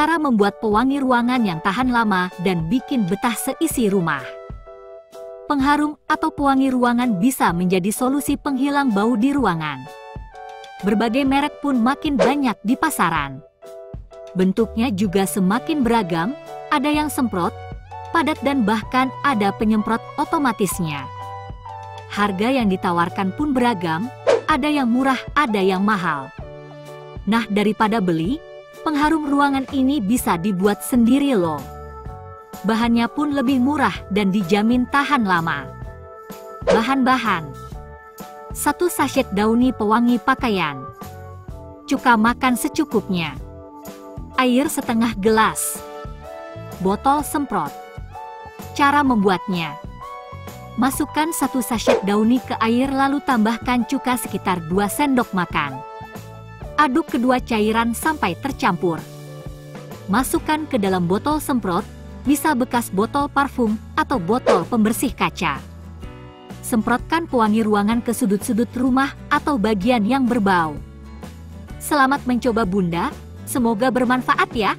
Cara membuat pewangi ruangan yang tahan lama dan bikin betah seisi rumah. Pengharum atau pewangi ruangan bisa menjadi solusi penghilang bau di ruangan. Berbagai merek pun makin banyak di pasaran. Bentuknya juga semakin beragam, ada yang semprot, padat dan bahkan ada penyemprot otomatisnya. Harga yang ditawarkan pun beragam, ada yang murah, ada yang mahal. Nah, daripada beli, pengharum ruangan ini bisa dibuat sendiri loh. Bahannya pun lebih murah dan dijamin tahan lama. Bahan-bahan Satu sachet dauni pewangi pakaian Cuka makan secukupnya Air setengah gelas Botol semprot Cara membuatnya Masukkan satu sachet dauni ke air lalu tambahkan cuka sekitar 2 sendok makan. Aduk kedua cairan sampai tercampur. Masukkan ke dalam botol semprot bisa bekas botol parfum atau botol pembersih kaca. Semprotkan pewangi ruangan ke sudut-sudut rumah atau bagian yang berbau. Selamat mencoba Bunda, semoga bermanfaat ya.